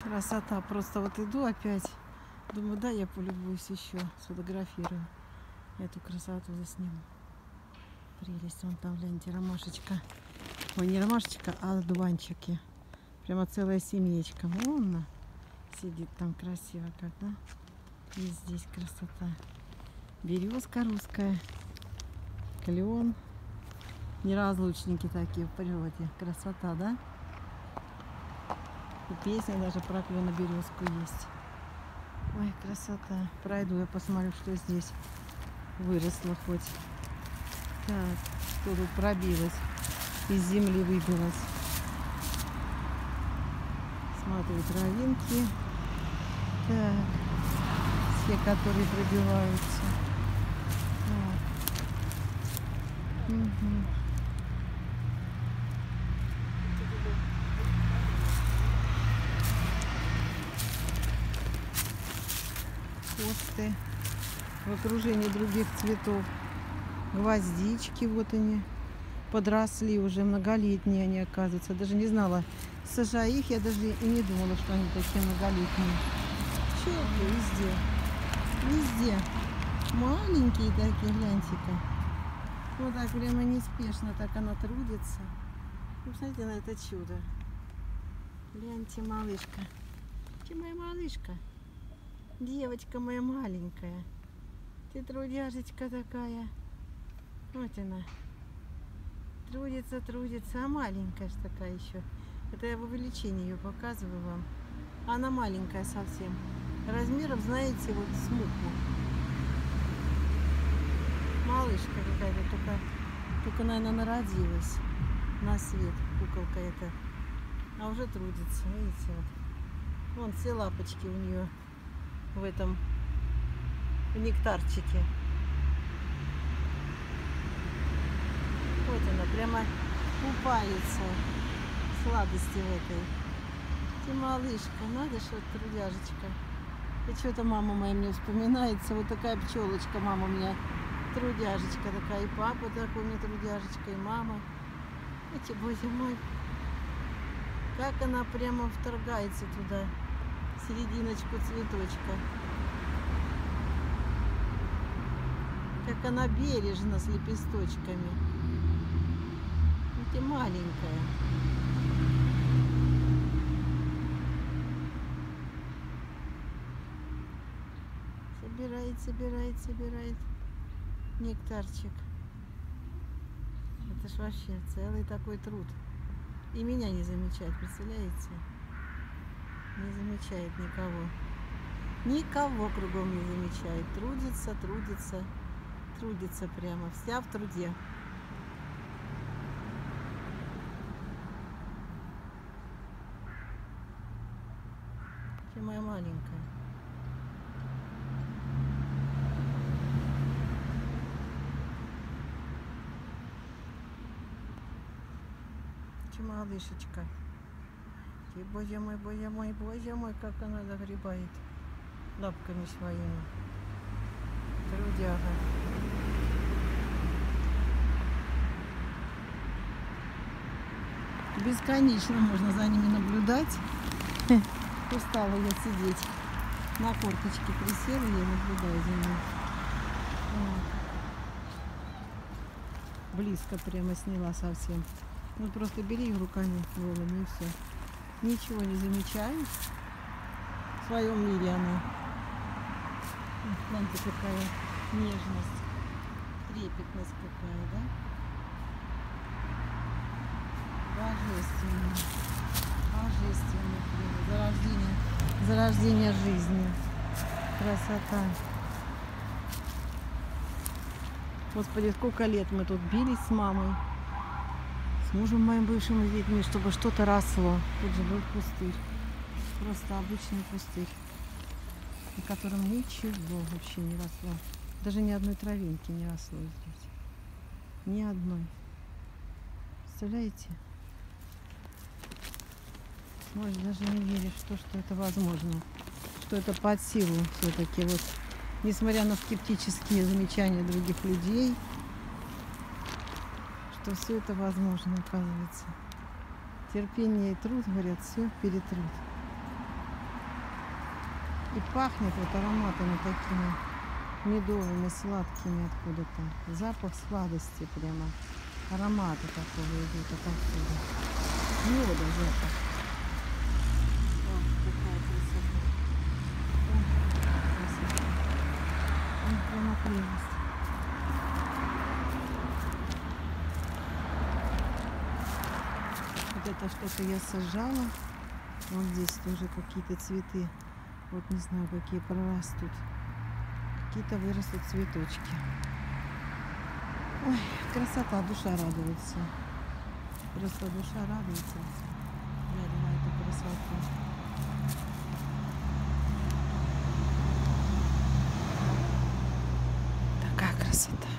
Красота. Просто вот иду опять. Думаю, да, я полюбуюсь еще, сфотографирую. Эту красоту засниму. Прелесть. Вон там, гляньте, ромашечка. Ой, не ромашечка, а дуванчики. Прямо целая семьечка. Вон она сидит там красиво как, да? И здесь красота. Березка русская. Клен. Неразлучники такие в природе. Красота, да? И песня даже про клена березку есть. Ой, красота. Пройду, я посмотрю, что здесь выросло хоть. Так, что тут пробилось? Из земли выбилось. Смотрю, травинки. Так, все, которые пробиваются. Так. Мгм. Косты в окружении других цветов. Гвоздички, вот они, подросли уже, многолетние они, оказывается. Даже не знала, сажая их, я даже и не думала, что они такие многолетние. Челки везде, везде. Маленькие такие, гляньте-ка. Вот так прямо неспешно, так она трудится. Ну, посмотрите на это чудо. Гляньте, малышка. Где моя малышка? Девочка моя маленькая. Ты трудяжечка такая. Вот она. Трудится, трудится. А маленькая ж такая еще. Это я в увеличении ее показываю вам. Она маленькая совсем. Размером, знаете, вот с. Малышка какая-то, только, только, наверное, народилась на свет, куколка эта. А уже трудится, видите, вот. Вон все лапочки у нее в этом нектарчике. Вот она, прямо купается в сладости в этой. Ты малышка, надо что трудяжечка. И что-то мама моя мне вспоминается. Вот такая пчелочка, мама у меня трудяжечка такая. И папа такой у меня трудяжечка, и мама. Эти, боже мой, как она прямо вторгается туда, серединочку цветочка. Как она бережно с лепесточками. Видите, маленькая. Собирает, собирает, собирает нектарчик. Это ж вообще целый такой труд. И меня не замечает, представляете? Не замечает никого. Никого кругом не замечает. Трудится, трудится, трудится прямо. Вся в труде. Ты моя маленькая. Че малышечка. Ты, боже мой, боже мой, боже мой, как она загребает лапками своими. Трудяга. Бесконечно можно за ними наблюдать. Устала я сидеть. На корточке присела я наблюдаю за ними. Близко прямо сняла совсем. Ну просто бери их руками голыми и все. Ничего не замечаешь. В своем мире она. Гляньте, какая нежность, трепетность какая, да? Божественно. Божественно. Зарождение, зарождение жизни. Красота. Господи, сколько лет мы тут бились с мамой с мужем моим бывшим и детьми, чтобы что-то росло. Тут же был пустырь. Просто обычный пустырь, на котором ничего вообще не росло. Даже ни одной травинки не росло здесь. Ни одной. Представляете? Ой, даже не веришь в то, что это возможно. Что это под силу все-таки. Вот, несмотря на скептические замечания других людей, что все это возможно, оказывается. Терпение и труд, говорят, все перетрут. И пахнет вот ароматами такими медовыми, сладкими откуда-то. Запах сладости прямо. Ароматы такого идут отовсюду. Меда запах. Ой, прямо прелесть. Это что-то я сажала. Вот здесь тоже какие-то цветы. Вот не знаю, какие прорастут. Какие-то вырастут цветочки. Ой, красота, душа радуется. Просто душа радуется. Глядя на эту красоту. Красота.